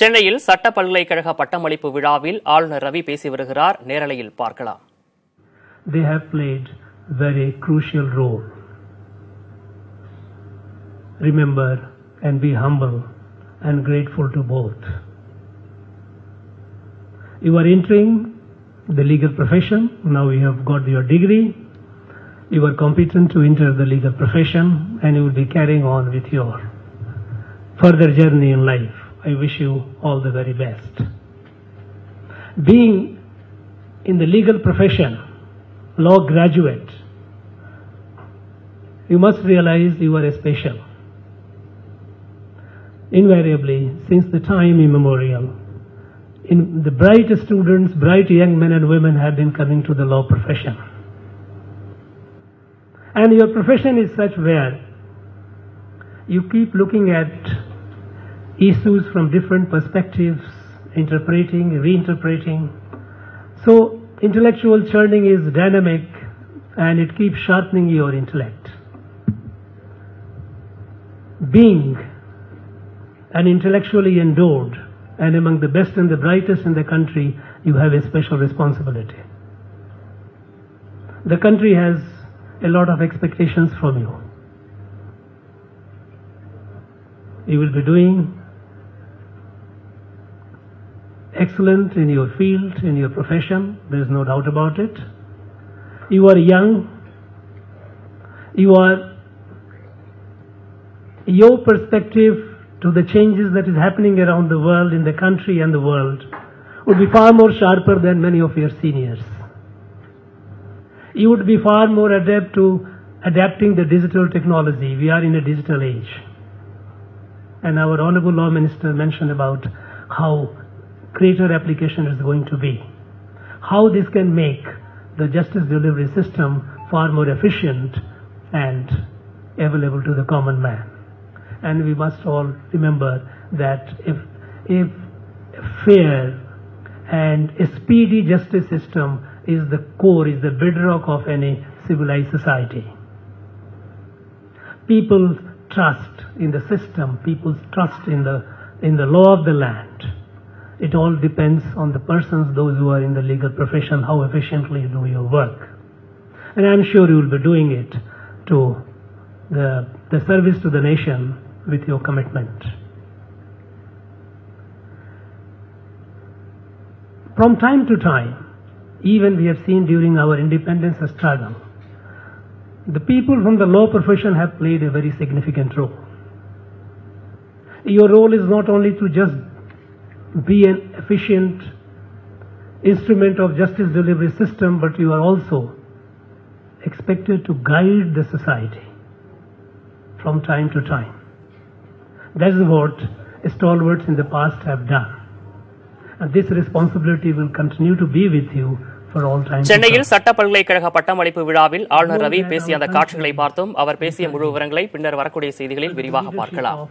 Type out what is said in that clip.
சென்னையில் சட்ட பல்கலைக்கழக பட்டமளிப்பு விழாவில் ஆளுநர் ரவி பேசி வருகிறார் நேரலையில் பார்க்கலாம் they have played very crucial role. Remember and be humble and grateful to both. You are entering the legal profession. Now you have got your degree. You are competent to enter the legal profession and you will be carrying on with your further journey in life. I wish you all the very best. Being in the legal profession, law graduate, you must realize you are a special. Invariably, since the time immemorial, in the bright students, bright young men and women have been coming to the law profession. And your profession is such where you keep looking at issues from different perspectives, interpreting, reinterpreting. So intellectual churning is dynamic and it keeps sharpening your intellect. Being an intellectually endowed and among the best and the brightest in the country, you have a special responsibility. The country has a lot of expectations from you. You will be doing excellent in your field, in your profession, there is no doubt about it. You are young, you are, your perspective to the changes that is happening around the world, in the country and the world, would be far more sharper than many of your seniors. You would be far more adept to adapting the digital technology. We are in a digital age. And our Honorable Law Minister mentioned about how greater application is going to be. How this can make the justice delivery system far more efficient and available to the common man. And we must all remember that if, if fair and speedy justice system is the core, is the bedrock of any civilized society. People's trust in the system, people's trust in the, in the law of the land, it all depends on the persons, those who are in the legal profession, how efficiently you do your work. And I'm sure you will be doing it to the, the service to the nation with your commitment. From time to time, even we have seen during our independence struggle, the people from the law profession have played a very significant role. Your role is not only to just be an efficient instrument of justice delivery system, but you are also expected to guide the society from time to time. That is what stalwarts in the past have done. And this responsibility will continue to be with you for all time. to சென்னையில். சட்ட பல்கலைக்கழக பட்டமளிப்பு விழாவில் ஆளுநர் ரவி பேசிய அந்த காட்சிகளை பார்த்தோம் அவர் பேசிய முழு விவரங்களை பின்னர் வரக்கூடிய செய்திகளில் விரிவாக பார்க்கலாம்